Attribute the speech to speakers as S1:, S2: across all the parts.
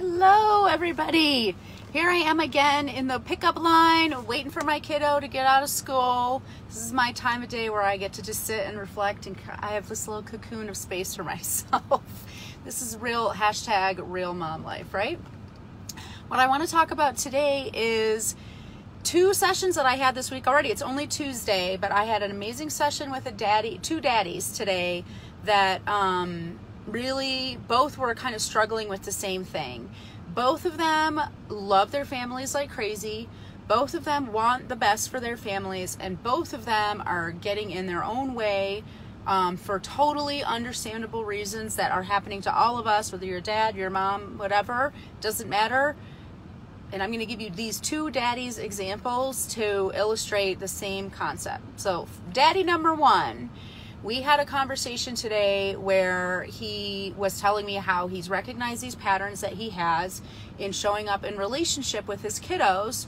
S1: Hello, everybody. Here I am again in the pickup line, waiting for my kiddo to get out of school. This is my time of day where I get to just sit and reflect, and I have this little cocoon of space for myself. this is real hashtag real mom life, right? What I want to talk about today is two sessions that I had this week already. It's only Tuesday, but I had an amazing session with a daddy, two daddies today that um, really both were kind of struggling with the same thing. Both of them love their families like crazy. Both of them want the best for their families, and both of them are getting in their own way um, for totally understandable reasons that are happening to all of us, whether your dad, your mom, whatever, doesn't matter. And I'm going to give you these two daddies examples to illustrate the same concept. So, daddy number one we had a conversation today where he was telling me how he's recognized these patterns that he has in showing up in relationship with his kiddos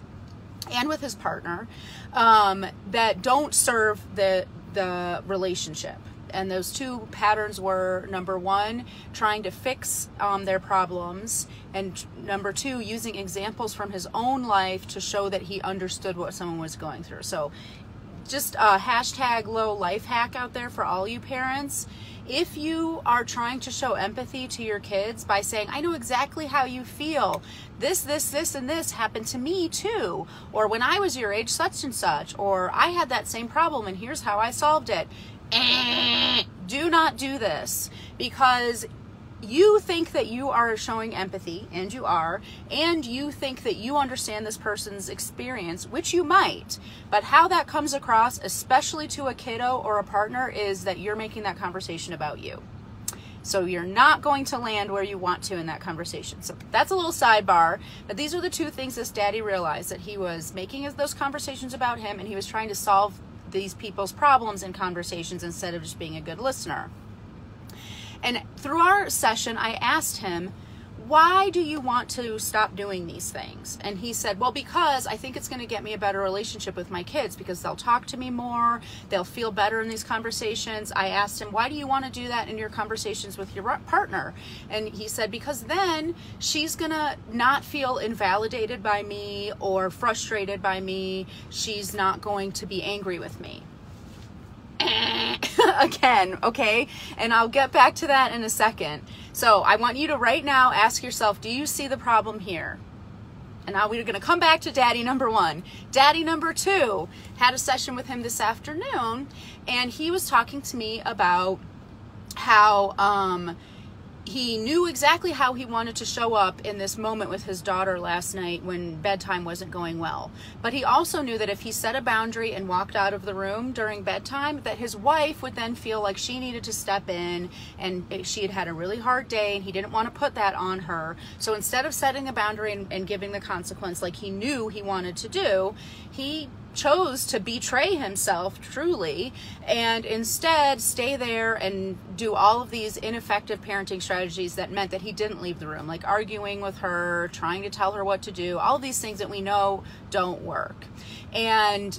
S1: and with his partner um, that don't serve the the relationship. And those two patterns were number one trying to fix um, their problems and number two using examples from his own life to show that he understood what someone was going through. So just a hashtag low life hack out there for all you parents. If you are trying to show empathy to your kids by saying, I know exactly how you feel, this, this, this, and this happened to me too, or when I was your age, such and such, or I had that same problem and here's how I solved it. Eh, do not do this because you think that you are showing empathy, and you are, and you think that you understand this person's experience, which you might, but how that comes across, especially to a kiddo or a partner, is that you're making that conversation about you. So you're not going to land where you want to in that conversation. So that's a little sidebar. But these are the two things this daddy realized that he was making those conversations about him and he was trying to solve these people's problems in conversations instead of just being a good listener. And through our session, I asked him, why do you want to stop doing these things? And he said, Well, because I think it's going to get me a better relationship with my kids because they'll talk to me more, they'll feel better in these conversations. I asked him, Why do you want to do that in your conversations with your partner? And he said, Because then she's going to not feel invalidated by me or frustrated by me. She's not going to be angry with me. again, okay? And I'll get back to that in a second. So I want you to right now ask yourself, do you see the problem here? And now we're going to come back to daddy number one. Daddy number two had a session with him this afternoon, and he was talking to me about how um, he knew exactly how he wanted to show up in this moment with his daughter last night when bedtime wasn't going well. But he also knew that if he set a boundary and walked out of the room during bedtime, that his wife would then feel like she needed to step in and she had had a really hard day and he didn't want to put that on her. So instead of setting a boundary and, and giving the consequence like he knew he wanted to do, he chose to betray himself truly and instead stay there and do all of these ineffective parenting strategies that meant that he didn't leave the room, like arguing with her, trying to tell her what to do, all these things that we know don't work. And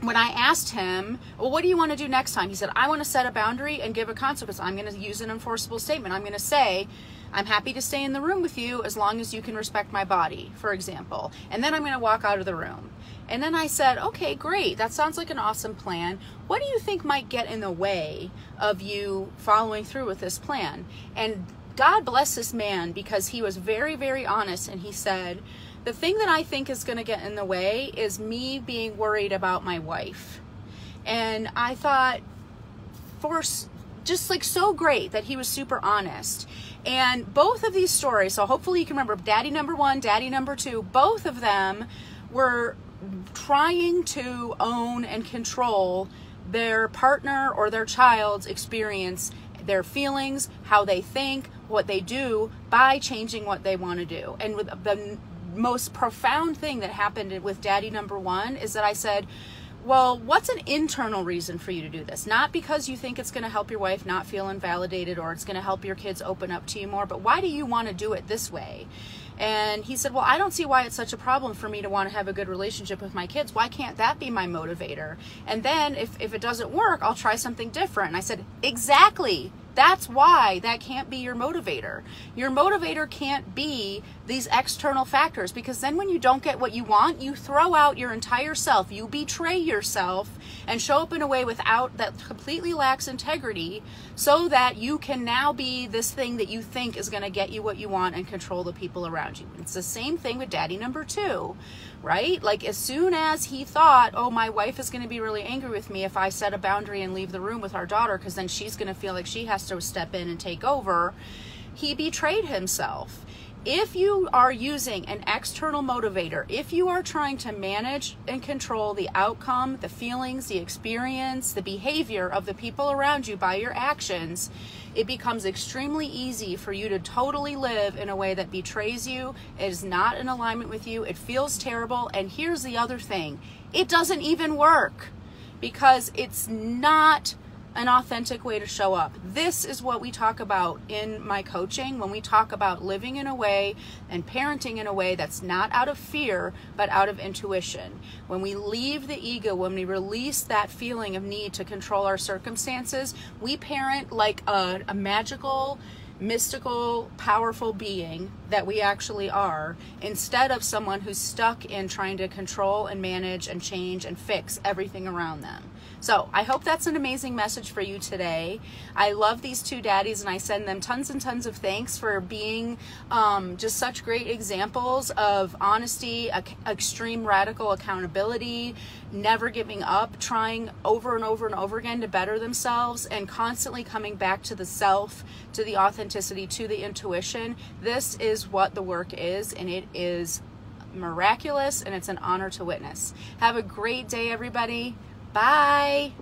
S1: when I asked him, well, what do you want to do next time? He said, I want to set a boundary and give a consequence. I'm going to use an enforceable statement. I'm going to say, I'm happy to stay in the room with you as long as you can respect my body, for example. And then I'm going to walk out of the room. And then I said, okay, great. That sounds like an awesome plan. What do you think might get in the way of you following through with this plan? And God bless this man because he was very, very honest. And he said, the thing that I think is going to get in the way is me being worried about my wife. And I thought, for just like so great that he was super honest. And both of these stories, so hopefully you can remember daddy number one, daddy number two, both of them were trying to own and control their partner or their child's experience, their feelings, how they think, what they do by changing what they want to do. And with the most profound thing that happened with daddy number one is that I said, well, what's an internal reason for you to do this? Not because you think it's going to help your wife not feel invalidated or it's going to help your kids open up to you more, but why do you want to do it this way? And he said, Well, I don't see why it's such a problem for me to want to have a good relationship with my kids. Why can't that be my motivator? And then if, if it doesn't work, I'll try something different. And I said, Exactly. That's why that can't be your motivator. Your motivator can't be these external factors because then when you don't get what you want, you throw out your entire self. You betray yourself and show up in a way without that completely lacks integrity so that you can now be this thing that you think is going to get you what you want and control the people around you. It's the same thing with daddy number 2 right? Like as soon as he thought, oh, my wife is going to be really angry with me if I set a boundary and leave the room with our daughter because then she's going to feel like she has to step in and take over, he betrayed himself if you are using an external motivator, if you are trying to manage and control the outcome, the feelings, the experience, the behavior of the people around you by your actions, it becomes extremely easy for you to totally live in a way that betrays you, it is not in alignment with you, it feels terrible. And here's the other thing it doesn't even work because it's not an authentic way to show up. This is what we talk about in my coaching when we talk about living in a way and parenting in a way that's not out of fear, but out of intuition. When we leave the ego, when we release that feeling of need to control our circumstances, we parent like a, a magical, mystical, powerful being that we actually are, instead of someone who's stuck in trying to control and manage and change and fix everything around them. So I hope that's an amazing message for you today. I love these two daddies and I send them tons and tons of thanks for being um, just such great examples of honesty, extreme radical accountability, never giving up, trying over and over and over again to better themselves, and constantly coming back to the self, to the authenticity, to the intuition. This is what the work is, and it is miraculous and it's an honor to witness. Have a great day, everybody. Bye.